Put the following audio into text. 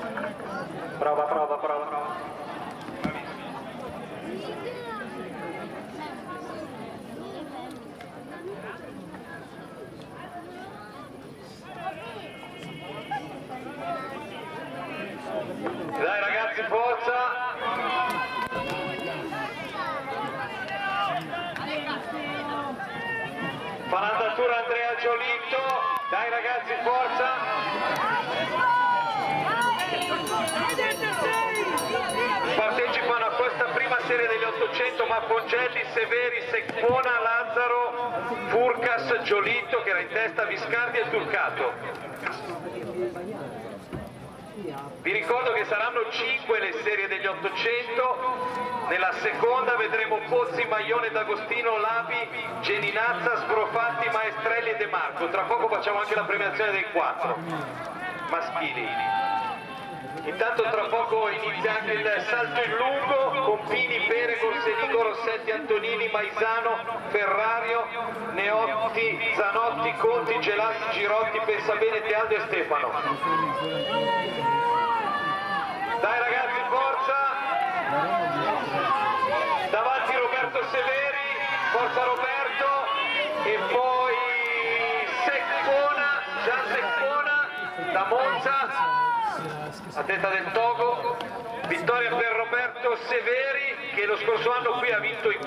Prova, prova, prova, prova. Dai ragazzi, forza! Panatatura Andrea Giolitto, dai ragazzi forza! Partecipano a questa prima serie degli 800 Mappongelli, Severi, Secpona, Lazzaro, Furcas, Giolito che era in testa Viscardi e Turcato. Vi ricordo che saranno 5 le serie degli 800, nella seconda vedremo Pozzi, Maione, D'Agostino, Labi, Geninazza, Sbrofatti, Maestrelli e De Marco. Tra poco facciamo anche la premiazione dei 4 maschili. Intanto tra poco inizia anche il salto in lungo con Pini, Pere, Corsenico, Rossetti, Antonini, Maisano, Ferrario, Neotti, Zanotti, Conti, Gelati, Girotti, Pensabene, Tealdo e Stefano. Dai ragazzi, forza! Davanti Roberto Severi, forza Roberto e poi Seccona, Gian Seccona da Monza a testa del Togo, vittoria per Roberto Severi che lo scorso anno qui ha vinto i